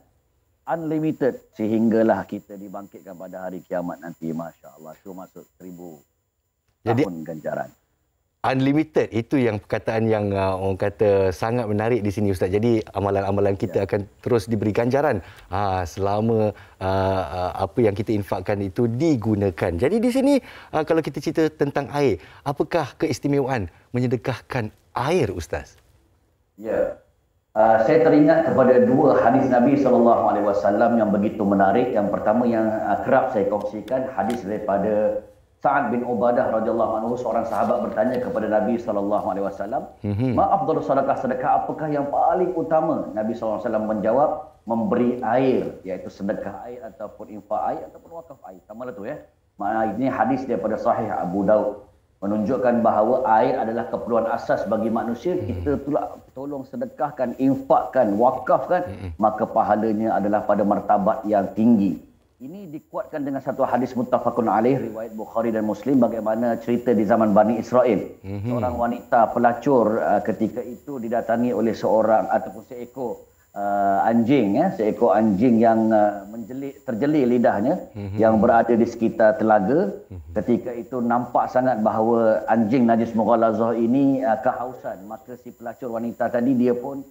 Unlimited sehinggalah kita dibangkitkan pada hari kiamat nanti Masya Allah. Itu masuk seribu Jadi, tahun ganjaran unlimited itu yang perkataan yang uh, orang kata sangat menarik di sini ustaz. Jadi amalan-amalan kita ya. akan terus diberi ganjaran uh, selama uh, uh, apa yang kita infakkan itu digunakan. Jadi di sini uh, kalau kita cerita tentang air, apakah keistimewaan menyedekahkan air ustaz? Ya. Uh, saya teringat kepada dua hadis Nabi sallallahu alaihi wasallam yang begitu menarik. Yang pertama yang uh, kerap saya kongsikan hadis daripada Sa'ad bin Ubadah radhiyallahu anhu seorang sahabat bertanya kepada Nabi sallallahu alaihi wasallam, Mhm. "Ma afdalus sedekah sedekah apakah yang paling utama?" Nabi sallallahu alaihi wasallam menjawab, "Memberi air, iaitu sedekah air ataupun infak air ataupun wakaf air." Samalah tu ya. Mana ini hadis daripada sahih Abu Daud menunjukkan bahawa air adalah keperluan asas bagi manusia. Kita tolak, tolong sedekahkan, infakkan, wakafkan, maka pahalanya adalah pada martabat yang tinggi. Ini dikuatkan dengan satu hadis muttafaqun alaih riwayat Bukhari dan Muslim bagaimana cerita di zaman Bani Israel. Mhm. Seorang wanita pelacur uh, ketika itu didatangi oleh seorang ataupun seekor uh, anjing ya, seekor anjing yang uh, menjelik terjelik lidahnya Mhm. yang berada di sekitar telaga. Ketika itu nampak sangat bahawa anjing najis mughalazah ini uh, kehausan. Maka si pelacur wanita tadi dia pun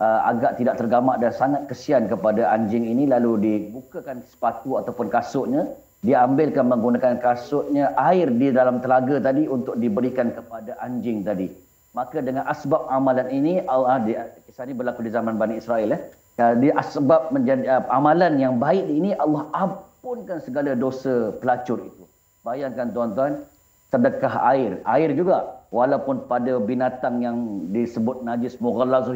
uh, agak tidak tergamak dan sangat kesian kepada anjing ini lalu dibukakan sepatu ataupun kasutnya dia ambilkan menggunakan kasutnya air di dalam telaga tadi untuk diberikan kepada anjing tadi Maka dengan asbab amalan ini, Allah, di, kisah ini berlaku di zaman Bani Israel. Eh. Uh, di asbab menjadi uh, amalan yang baik ini, Allah ampunkan segala dosa pelacur itu. Bayangkan tuan-tuan, sedekah air. Air juga. Walaupun pada binatang yang disebut najis mughallazuh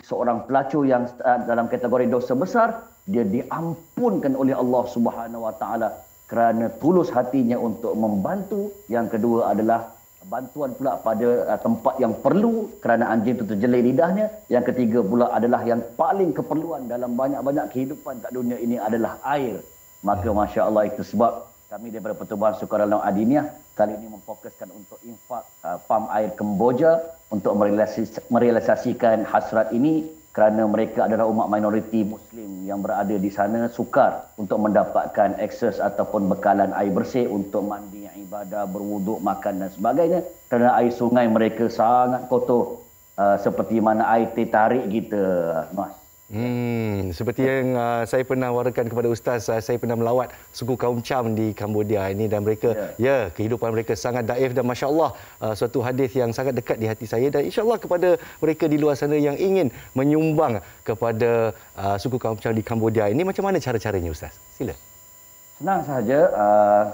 seorang pelacur yang dalam kategori dosa besar dia diampunkan oleh Allah Subhanahu Wa Taala kerana tulus hatinya untuk membantu. Yang kedua adalah bantuan pula pada uh, tempat yang perlu kerana anjing itu terjelai lidahnya. Yang ketiga pula adalah yang paling keperluan dalam banyak-banyak kehidupan kat dunia ini adalah air. Maka masya-Allah itu sebab kami daripada Pertubuhan Sukarelawan Adiniah kali ini memfokuskan untuk infak uh, pam air Kemboja untuk merealisasikan hasrat ini kerana mereka adalah umat minoriti muslim yang berada di sana sukar untuk mendapatkan akses ataupun bekalan air bersih untuk mandi ibadah berwuduk makan dan sebagainya. Kerana air sungai mereka sangat kotor uh, seperti mana air teh tarik kita mas Hmm, seperti yang uh, saya pernah warakan kepada ustaz, uh, saya pernah melawat suku kaum Cham di Kambodia ini dan mereka ya, yeah. ya kehidupan mereka sangat daif dan masya-Allah uh, suatu hadis yang sangat dekat di hati saya dan insya-Allah kepada mereka di luar sana yang ingin menyumbang kepada uh, suku kaum Cham di Kambodia ini macam mana cara-caranya ustaz? Sila. Senang saja uh,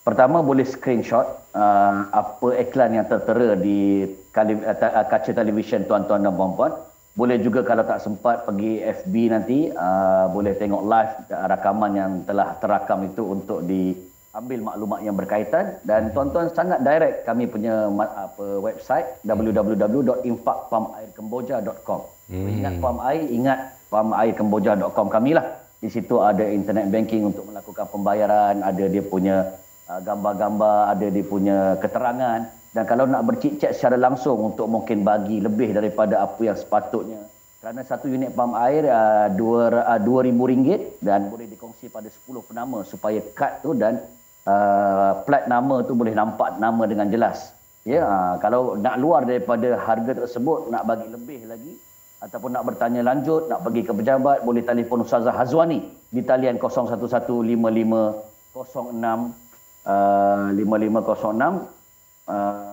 pertama boleh screenshot uh, apa iklan yang tertera di uh, kaca televisyen tuan-tuan dan puan-puan boleh juga kalau tak sempat pergi FB nanti uh, boleh tengok live rakaman yang telah terakam itu untuk diambil maklumat yang berkaitan. Dan tuan-tuan sangat direct kami punya apa website www.infakpamairkemboja.com hmm. ingat pam air ingat pamairkemboja.com kami lah. Di situ ada internet banking untuk melakukan pembayaran ada dia punya uh, gambar-gambar ada dia punya keterangan dan kalau nak bercicit secara langsung untuk mungkin bagi lebih daripada apa yang sepatutnya. Kerana satu unit pam air uh, dua uh, ribu ringgit dan boleh dikongsi pada 10 penama supaya kad tu dan uh, plat nama tu boleh nampak nama dengan jelas. Ya uh, kalau nak luar daripada harga tersebut nak bagi lebih lagi ataupun nak bertanya lanjut nak pergi ke pejabat boleh telefon Ustazah Hazwani di talian 01155006 uh, 5506 uh,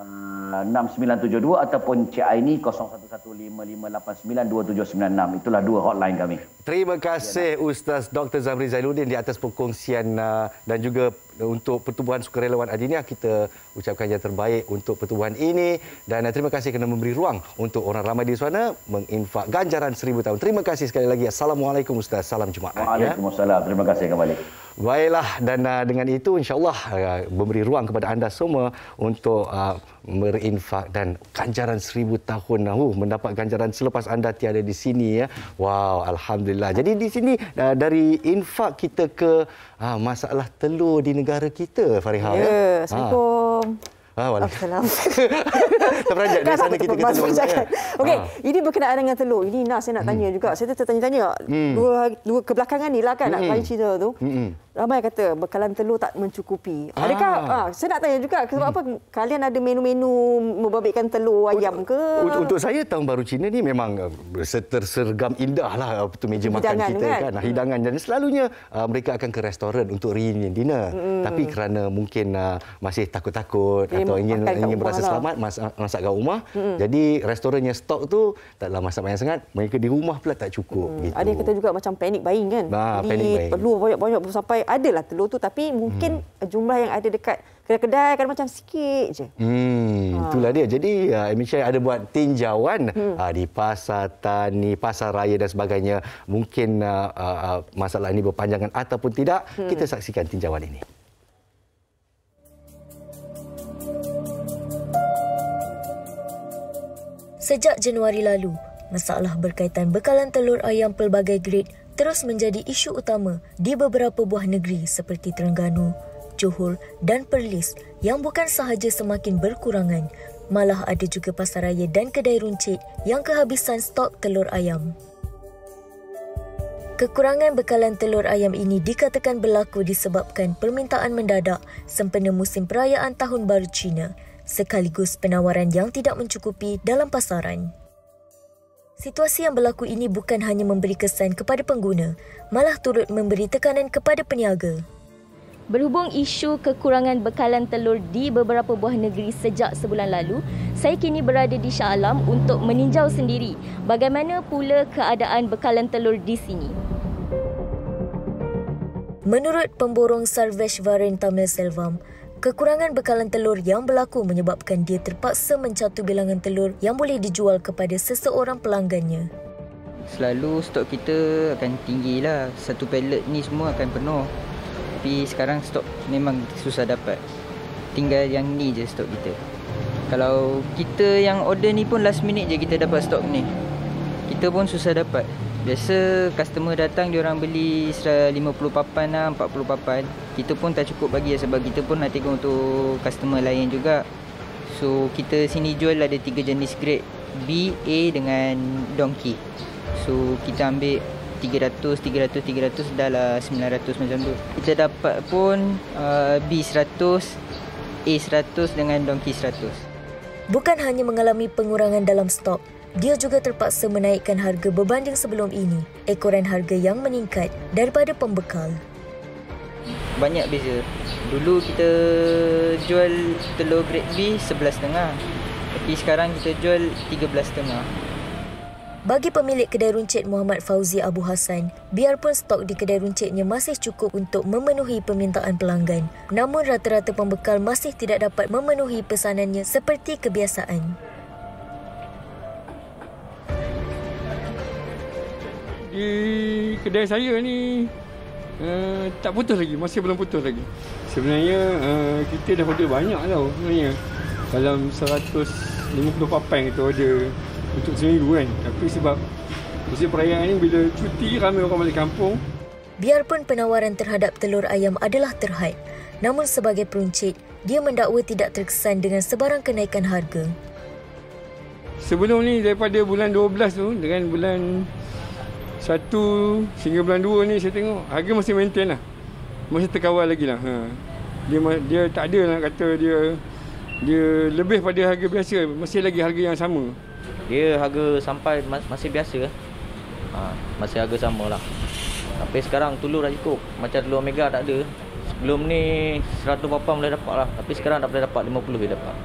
6972 ataupun Cik Aini 0115589276 itulah dua hotline kami. Terima kasih ya, Ustaz Dr. Zamri Zainuddin di atas perkongsian uh, dan juga untuk Pertubuhan Sukarelawan Adiniah kita ucapkan yang terbaik untuk pertubuhan ini dan uh, terima kasih kerana memberi ruang untuk orang ramai di sana menginfak ganjaran seribu tahun. Terima kasih sekali lagi. Assalamualaikum Ustaz. Salam Jumaat. Ya. Waalaikumsalam. Ya. Terima kasih kembali. Baiklah dan uh, dengan itu insyaAllah uh, memberi ruang kepada anda semua untuk uh, berinfak dan ganjaran seribu tahun uh, mendapat ganjaran selepas anda tiada di sini ya. Wow, Alhamdulillah. Jadi di sini uh, dari infak kita ke uh, masalah telur di negara kita Fariha. Ya, ya? Assalamualaikum. Ha. Ah, Waalaikumsalam. Terperanjat dari sana kita kata dulu. Ya. Okey, ha. ini berkenaan dengan telur. Ini nak saya nak tanya hmm. juga. Saya tertanya-tanya. Hmm. Dua, dua kebelakangan ni lah kan hmm. nak tanya cerita tu. Hmm ramai kata bekalan telur tak mencukupi. Ah. Adakah ah, saya nak tanya juga sebab hmm. apa kalian ada menu-menu membabitkan telur ayam ke? Untuk, untuk saya tahun baru Cina ni memang tersergam indah lah tu meja makan hidangan kita kan, kan? Hmm. hidangan dan selalunya uh, mereka akan ke restoran untuk reunion dinner. Hmm. Tapi kerana mungkin uh, masih takut-takut atau ingin ingin berasa lah. selamat masak, masak kat rumah. Hmm. Jadi restorannya stok tu taklah masak banyak sangat, mereka di rumah pula tak cukup hmm. gitu. Ada kata juga macam panic buying kan. Nah, Jadi panic buying. perlu banyak-banyak sampai adalah telur tu tapi mungkin hmm. jumlah yang ada dekat kedai-kedai kan macam sikit je. Hmm, ha. itulah dia. Jadi uh, MHI ada buat tinjauan hmm. uh, di pasar tani, pasar raya dan sebagainya. Mungkin uh, uh, masalah ini berpanjangan ataupun tidak, hmm. kita saksikan tinjauan ini. Sejak Januari lalu, masalah berkaitan bekalan telur ayam pelbagai grade terus menjadi isu utama di beberapa buah negeri seperti Terengganu, Johor dan Perlis yang bukan sahaja semakin berkurangan, malah ada juga pasar raya dan kedai runcit yang kehabisan stok telur ayam. Kekurangan bekalan telur ayam ini dikatakan berlaku disebabkan permintaan mendadak sempena musim perayaan Tahun Baru Cina sekaligus penawaran yang tidak mencukupi dalam pasaran. Situasi yang berlaku ini bukan hanya memberi kesan kepada pengguna, malah turut memberi tekanan kepada peniaga. Berhubung isu kekurangan bekalan telur di beberapa buah negeri sejak sebulan lalu, saya kini berada di Shah Alam untuk meninjau sendiri bagaimana pula keadaan bekalan telur di sini. Menurut pemborong Sarvesh Varen Tamil Selvam, kekurangan bekalan telur yang berlaku menyebabkan dia terpaksa mencatu bilangan telur yang boleh dijual kepada seseorang pelanggannya. Selalu stok kita akan tinggi lah. Satu pallet ni semua akan penuh. Tapi sekarang stok memang susah dapat. Tinggal yang ni je stok kita. Kalau kita yang order ni pun last minute je kita dapat stok ni. Kita pun susah dapat. Biasa customer datang dia orang beli 50 papan lah, 40 papan. Kita pun tak cukup bagi lah sebab kita pun nak tengok untuk customer lain juga. So kita sini jual ada tiga jenis grade. B, A dengan Donkey. So kita ambil 300, 300, 300 dah lah 900 macam tu. Kita dapat pun uh, B100, A100 dengan Donkey 100. Bukan hanya mengalami pengurangan dalam stok, dia juga terpaksa menaikkan harga berbanding sebelum ini. Ekoran harga yang meningkat daripada pembekal. Banyak beza. Dulu kita jual telur grade B 11.5. Tapi sekarang kita jual 13.5. Bagi pemilik kedai runcit Muhammad Fauzi Abu Hassan, biarpun stok di kedai runcitnya masih cukup untuk memenuhi permintaan pelanggan, namun rata-rata pembekal masih tidak dapat memenuhi pesanannya seperti kebiasaan. Di kedai saya ni uh, tak putus lagi, masih belum putus lagi. Sebenarnya uh, kita dah order banyak tau sebenarnya. Dalam 150 papan kita order untuk seminggu kan. Tapi sebab musim perayaan ni bila cuti ramai orang balik kampung. Biarpun penawaran terhadap telur ayam adalah terhad, namun sebagai peruncit, dia mendakwa tidak terkesan dengan sebarang kenaikan harga. Sebelum ni daripada bulan 12 tu dengan bulan 1 hingga bulan 2 ni saya tengok harga masih maintain lah. Masih terkawal lagi lah. Ha. Dia, dia tak ada nak kata dia dia lebih pada harga biasa. Masih lagi harga yang sama. Dia harga sampai masih biasa. Ha, masih harga sama lah. Tapi sekarang telur dah cukup. Macam telur Omega tak ada. Sebelum ni 100 papan boleh dapat lah. Tapi sekarang dah boleh dapat 50 boleh dapat.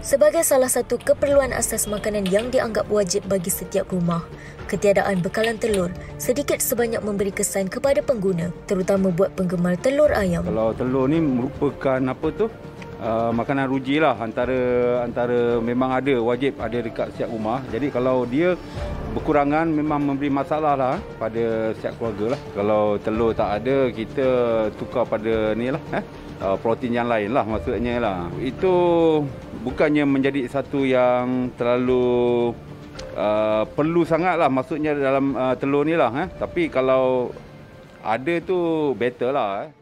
Sebagai salah satu keperluan asas makanan yang dianggap wajib bagi setiap rumah, ketiadaan bekalan telur sedikit sebanyak memberi kesan kepada pengguna, terutama buat penggemar telur ayam. Kalau telur ni merupakan apa tu? Uh, makanan ruji lah antara antara memang ada wajib ada dekat setiap rumah. Jadi kalau dia berkurangan memang memberi masalah lah pada setiap keluarga lah. Kalau telur tak ada kita tukar pada ni lah eh uh, protein yang lain lah maksudnya lah. Itu bukannya menjadi satu yang terlalu uh, perlu sangat lah maksudnya dalam uh, telur ni lah. Eh. Tapi kalau ada tu better lah. Eh.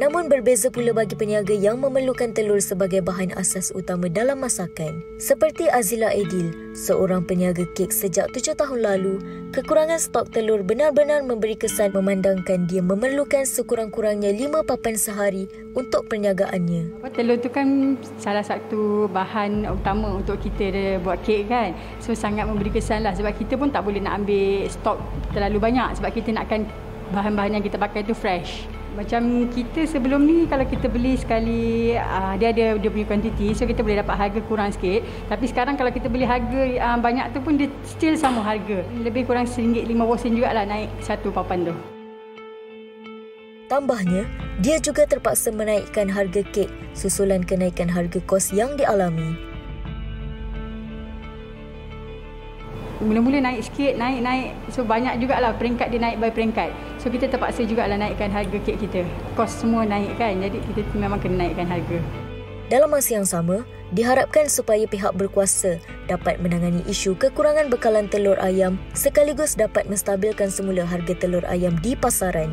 Namun berbeza pula bagi peniaga yang memerlukan telur sebagai bahan asas utama dalam masakan. Seperti Azila Edil, seorang peniaga kek sejak tujuh tahun lalu, kekurangan stok telur benar-benar memberi kesan memandangkan dia memerlukan sekurang-kurangnya lima papan sehari untuk perniagaannya. Telur tu kan salah satu bahan utama untuk kita buat kek kan. So sangat memberi kesan lah sebab kita pun tak boleh nak ambil stok terlalu banyak sebab kita nakkan bahan-bahan yang kita pakai tu fresh. Macam kita sebelum ni kalau kita beli sekali uh, dia ada dia punya kuantiti so kita boleh dapat harga kurang sikit. Tapi sekarang kalau kita beli harga uh, banyak tu pun dia still sama harga. Lebih kurang RM1.50 sen jugalah naik satu papan tu. Tambahnya, dia juga terpaksa menaikkan harga kek susulan kenaikan harga kos yang dialami. Mula-mula naik sikit, naik, naik. So banyak jugalah peringkat dia naik by peringkat. So kita terpaksa jugalah naikkan harga kek kita. Kos semua naik kan, jadi kita memang kena naikkan harga. Dalam masa yang sama, diharapkan supaya pihak berkuasa dapat menangani isu kekurangan bekalan telur ayam sekaligus dapat menstabilkan semula harga telur ayam di pasaran.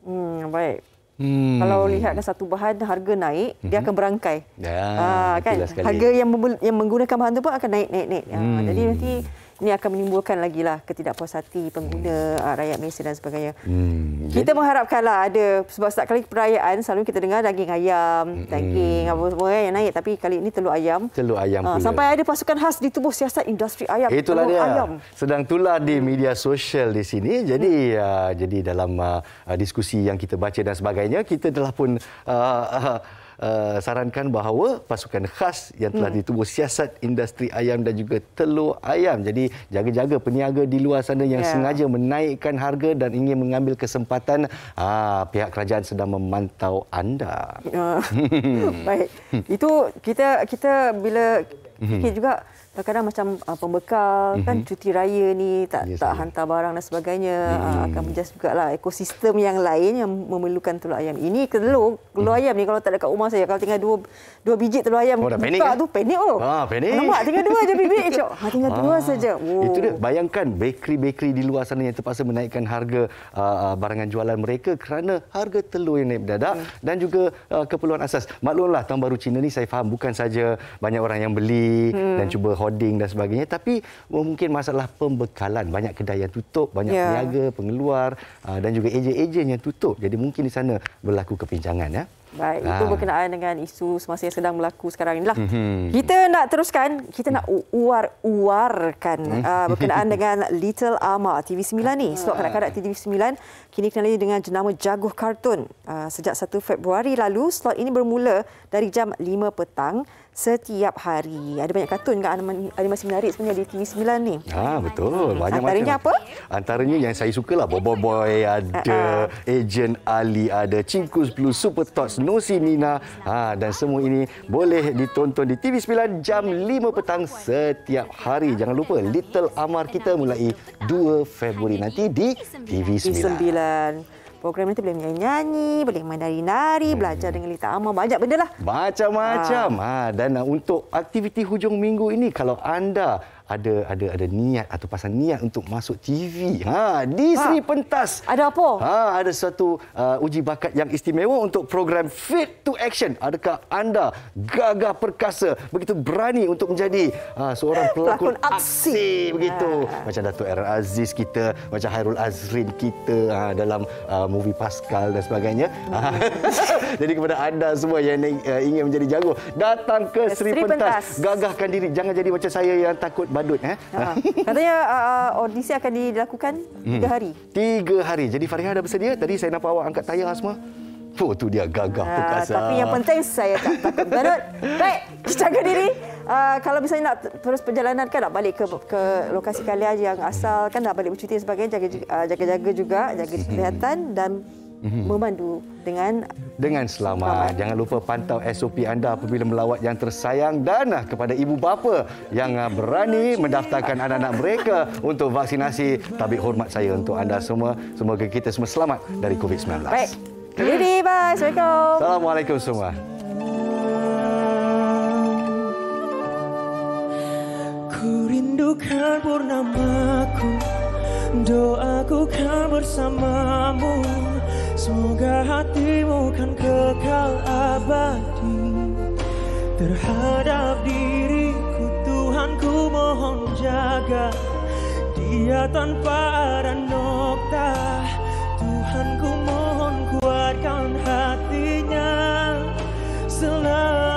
Hmm, baik. Hmm. Kalau lihat dah satu bahan harga naik, hmm. dia akan berangkai. Ya, ah, kan? Harga yang yang menggunakan bahan tu pun akan naik naik naik. Ah, hmm. jadi nanti ini akan menimbulkan lagi lah ketidakpuas hati pengguna uh, rakyat Malaysia dan sebagainya. Hmm. Kita mengharapkanlah ada sebab setiap kali perayaan selalu kita dengar daging ayam, daging apa semua kan yang naik tapi kali ini telur ayam. Telur ayam Ah, pula. sampai ada pasukan khas di tubuh siasat industri ayam. Itulah telur dia. ayam. Sedang tular di media sosial di sini. Jadi uh, jadi dalam uh, diskusi yang kita baca dan sebagainya, kita telah pun uh, uh, uh, sarankan bahawa pasukan khas yang telah Hmm. di tubuh siasat industri ayam dan juga telur ayam. Jadi jaga-jaga peniaga di luar sana yang Ya. sengaja menaikkan harga dan ingin mengambil kesempatan, uh, pihak kerajaan sedang memantau anda. Ah, Baik. Itu kita kita bila fikir juga kadang-kadang macam uh, pembekal kan Mhm. cuti raya ni tak Ya, tak saya. hantar barang dan sebagainya Mhm. uh, akan menjas jugalah ekosistem yang lain yang memerlukan telur ayam. Ini telur telur ayam ni kalau tak ada kat rumah saya kalau tinggal dua dua biji telur ayam. Oh, dah buka panik, kan? tu panik oh. Ah, panik. Nampak tinggal dua je bibit. Cok. Ha, tinggal dua Ah, saja. Oh. Itu dia. Bayangkan bakery-bakery di luar sana yang terpaksa menaikkan harga uh, barangan jualan mereka kerana harga telur yang naik mendadak Hmm. dan juga uh, keperluan asas. Maklumlah tahun baru Cina ni saya faham bukan saja banyak orang yang beli Hmm. dan cuba hoarding dan sebagainya tapi uh, mungkin masalah pembekalan. Banyak kedai yang tutup, banyak Ya. peniaga, pengeluar uh, dan juga ejen-ejen yang tutup. Jadi mungkin di sana berlaku kepinjangan ya. Baik, itu Ah. berkenaan dengan isu semasa yang sedang berlaku sekarang inilah. Mhm. Kita nak teruskan, kita nak uar-uarkan Hmm. uh, berkenaan dengan Little Ama TV9 ni. Slot kanak-kanak TV9 kini kenali dengan jenama Jaguh Kartun. Uh, sejak 1 Februari lalu, slot ini bermula dari jam 5 petang setiap hari. Ada banyak kartun kan animasi menarik sebenarnya di TV9 ni. Ah betul, banyak Antaranya macam. apa? Antaranya yang saya sukalah Bobo Boy, ada Agent Ali, ada Cingkus Blue, Super Tots, Nosi Nina ha, dan semua ini boleh ditonton di TV9 jam 5 petang setiap hari. Jangan lupa Little Amar kita mulai 2 Februari nanti di TV9. TV9. Program nanti boleh menyanyi-nyanyi, boleh menari-nari, belajar dengan Lita Amar. Banyak benda lah. Macam-macam. Ha. dan uh, untuk aktiviti hujung minggu ini kalau anda ada ada ada niat atau pasal niat untuk masuk TV. Ha di Ha. Seri Pentas. Ada apa? Ha ada satu uh, uji bakat yang istimewa untuk program Fit to Action. Adakah anda gagah perkasa begitu berani untuk menjadi uh, seorang pelakon, Pelakon aksi. aksi begitu. Macam Datuk Aaron Aziz kita, macam Hairul Azrin kita ha, dalam uh, movie Pascal dan sebagainya. Ha, Jadi kepada anda semua yang uh, ingin menjadi jago, datang ke Seri, Seri Pentas. Pentas. Gagahkan diri, jangan jadi macam saya yang takut badut eh. Ha. Katanya uh, audisi akan dilakukan tiga Hmm. hari. Tiga hari. Jadi Fariha dah bersedia? Tadi saya nampak awak angkat tayar semua. Oh, tu dia gagah Ah, perkasa. tapi yang penting saya tak takut badut. Baik, jaga diri. Uh, kalau misalnya nak terus perjalanan kan nak balik ke ke lokasi kalian yang asal kan nak balik bercuti dan sebagainya jaga uh, jaga-jaga juga jaga kesihatan dan Mhm. memandu dengan dengan selamat. Jangan lupa pantau SOP anda apabila melawat yang tersayang dan kepada ibu bapa yang ah, berani mendaftarkan anak-anak mereka untuk vaksinasi. Tabik hormat saya untuk anda semua. Semoga kita semua selamat dari COVID-19. baik. Jaga diri, bye. Assalamualaikum. Assalamualaikum semua. Ku rindukan purnamaku Doaku kan bersamamu Semoga hatimu kan kekal abadi. Terhadap diriku Tuhan ku mohon jaga Dia tanpa ada nokta. Tuhan ku mohon kuatkan hatinya. Selalu